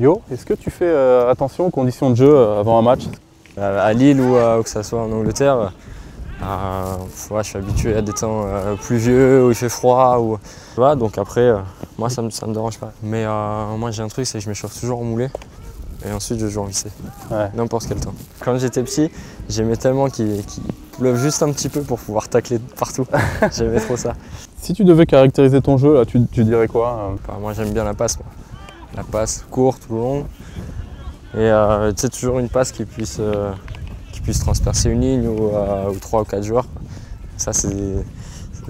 Yo, est-ce que tu fais euh, attention aux conditions de jeu euh, avant un match À Lille ou, euh, ou que ce soit en Angleterre, euh, ouais, je suis habitué à des temps euh, pluvieux où il fait froid. Ou... Voilà, donc après, euh, moi ça me, ça me dérange pas. Mais euh, moi j'ai un truc, c'est que je m'échauffe toujours en moulé et ensuite je joue en vissé, Ouais. n'importe quel temps. Quand j'étais petit, j'aimais tellement qu'il qu'il pleuve juste un petit peu pour pouvoir tacler partout. J'aimais trop ça. Si tu devais caractériser ton jeu, là, tu, tu dirais quoi euh Enfin, moi j'aime bien la passe. moi. La passe courte ou longue. Et euh, tu sais, toujours une passe qui puisse, euh, qui puisse transpercer une ligne ou, euh, ou trois ou quatre joueurs. Ça, c'est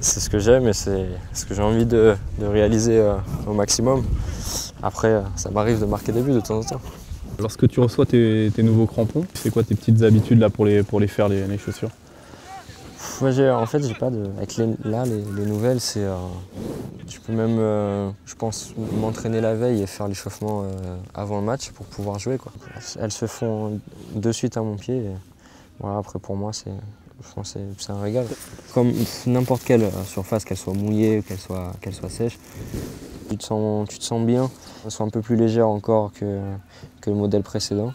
c'est ce que j'aime et c'est ce que j'ai envie de, de réaliser euh, au maximum. Après, ça m'arrive de marquer des buts de temps en temps. Lorsque tu reçois tes, tes nouveaux crampons, c'est quoi tes petites habitudes là pour les, pour les faire, les, les chaussures? En fait, j'ai pas de. Avec les, là, les, les nouvelles, c'est. euh, je peux même, euh, je pense, m'entraîner la veille et faire l'échauffement euh, avant le match pour pouvoir jouer. Quoi. Elles se font de suite à mon pied. après, pour moi, c'est. c'est- un régal. Comme n'importe quelle euh, surface, qu'elle soit mouillée ou qu'elle soit, qu'elle soit sèche, tu te, sens, tu te sens bien. Elles sont un peu plus légères encore que, que le modèle précédent.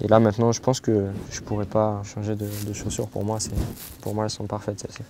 Et là maintenant, je pense que je pourrais pas changer de, chaussures. Pour moi, pour moi, elles sont parfaites celles-ci.